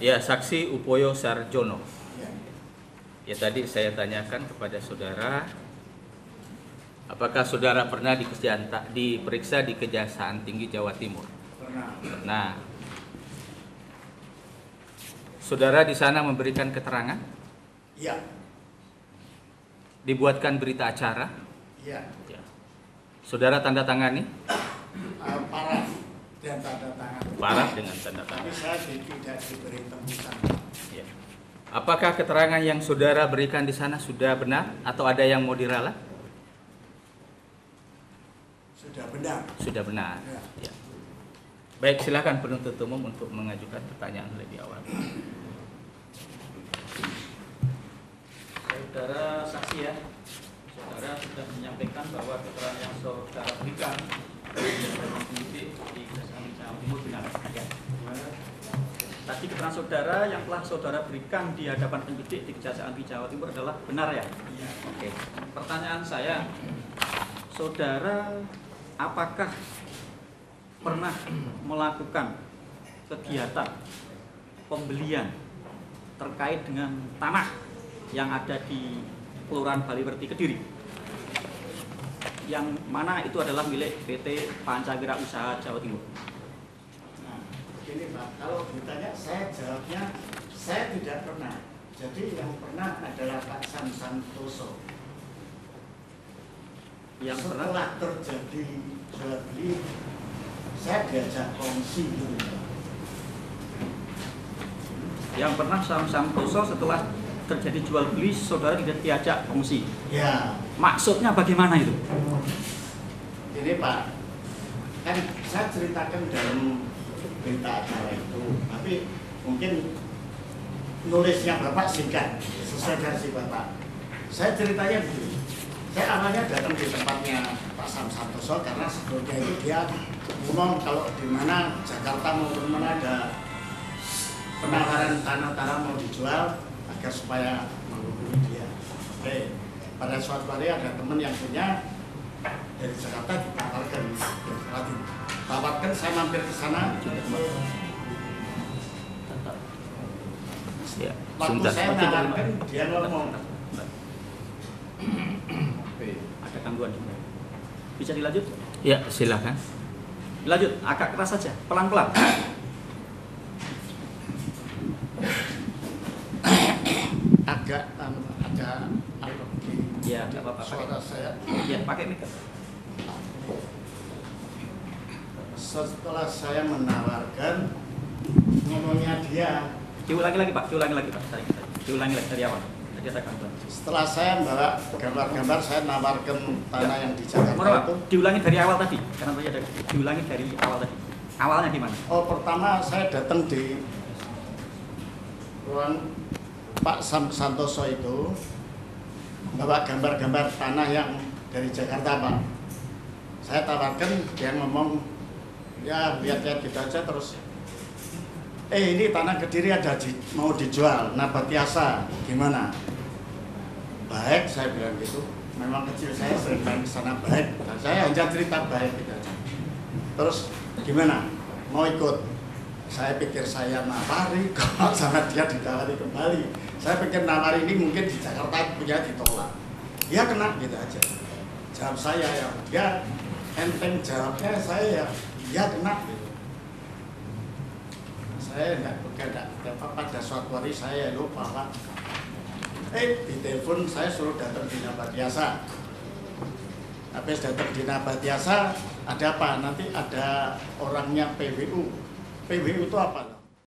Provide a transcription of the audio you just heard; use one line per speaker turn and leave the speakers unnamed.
Ya, saksi Upoyo Sarjono.
Ya.
Ya tadi saya tanyakan kepada saudara, apakah saudara pernah diperiksa di Kejaksaan Tinggi Jawa Timur?
Pernah.
Nah, saudara di sana memberikan keterangan,
Iya.
dibuatkan berita acara,
Iya.
ya. saudara tanda tangani,
parah dan tanda tangan.
parah dengan tanda
Tapi
tangan.
saya di- tidak diberi tembusan.
Ya. Apakah keterangan yang saudara berikan di sana sudah benar atau ada yang mau diralat?
Sudah benar.
Sudah benar.
Ya.
Ya. Baik, silakan penuntut umum untuk mengajukan pertanyaan lebih awal.
Saudara saksi ya, saudara sudah menyampaikan bahwa keterangan yang saudara berikan penyidik benar. Ya. Tadi keterangan saudara yang telah saudara berikan di hadapan penyidik di Kejaksaan Tinggi Jawa Timur adalah benar ya?
Iya.
Oke. Pertanyaan saya, saudara apakah pernah melakukan kegiatan pembelian terkait dengan tanah yang ada di Kelurahan Baliwerti Kediri? Yang mana itu adalah milik PT Pancawira Usaha Jawa Timur.
Begini Pak, kalau ditanya saya jawabnya saya tidak pernah. Jadi yang pernah adalah Pak Sam Santoso.
Yang pernah
Setelah terjadi jual beli, saya diajak kongsi dulu.
Yang pernah Sam Santoso setelah terjadi jual beli saudara tidak diajak kongsi.
Ya,
Maksudnya bagaimana itu?
ini Pak, kan saya ceritakan dalam berita acara itu, tapi mungkin nulisnya Bapak singkat, sesuai versi Bapak. Saya ceritanya begini, saya awalnya datang di tempatnya Pak Sam Santoso karena sebelumnya itu dia ngomong kalau di mana Jakarta maupun mana ada penawaran tanah-tanah mau dijual agar supaya menghubungi dia. Oke, pada suatu hari ada teman yang punya dari Jakarta ditawarkan tawarkan saya mampir ke sana
Ya,
waktu
sebentar.
saya menawarkan dia ngomong
Ada gangguan. Bisa dilanjut?
Ya, silakan.
Lanjut, agak keras saja, pelan-pelan.
agak anu, ada anu,
Ya, nggak apa-apa.
suara saya
Ya, pakai mic.
Setelah saya menawarkan ngomongnya dia
Diulangi lagi Pak, diulangi lagi Pak. Sorry. Diulangi lagi dari awal. Tadi ada gangguan.
setelah saya membawa gambar-gambar saya nawarkan tanah yang di Jakarta itu
diulangi dari awal tadi. Karena tadi ada diulangi dari awal tadi. Awalnya gimana?
oh pertama saya datang di ruang Pak Sam Santoso itu bawa gambar-gambar tanah yang dari Jakarta Pak saya tawarkan dia ngomong ya lihat-lihat gitu aja terus. Eh ini tanah kediri ada di, mau dijual Nabatiasa gimana? Baik saya bilang gitu. Memang kecil saya sering main sana baik. Dan saya hanya cerita baik gitu aja. Terus gimana? Mau ikut? Saya pikir saya nawari kalau sama dia ditawari kembali. Saya pikir nawari ini mungkin di Jakarta punya ditolak. Ya kena gitu aja. Jawab saya ya dia enteng jawabnya saya ya ya kena. Gitu saya enggak apa pada suatu hari saya lupa pak. Eh di telepon saya suruh datang di Nabatiasa habis datang di Nabatiasa ada apa? Nanti ada orangnya PWU PWU itu apa